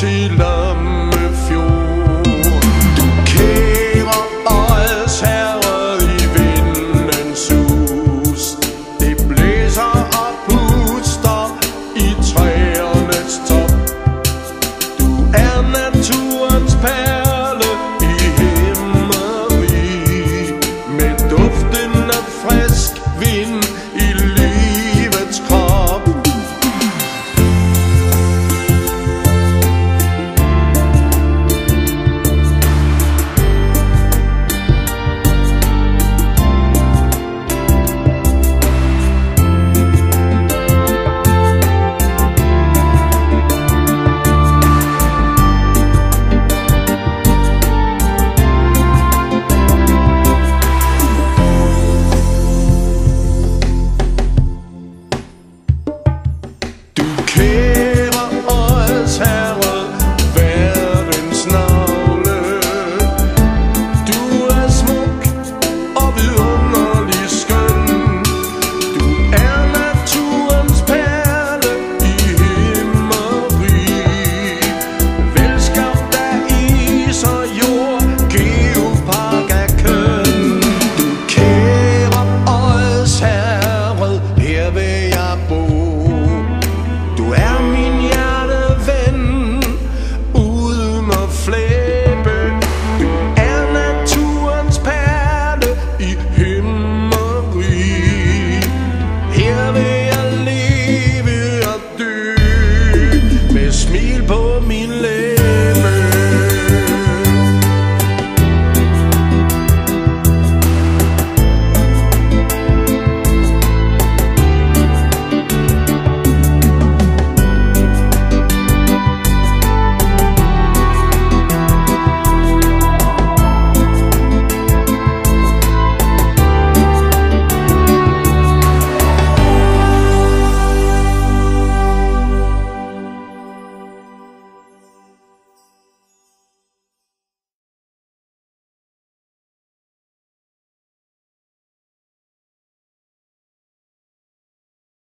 起来。Hey.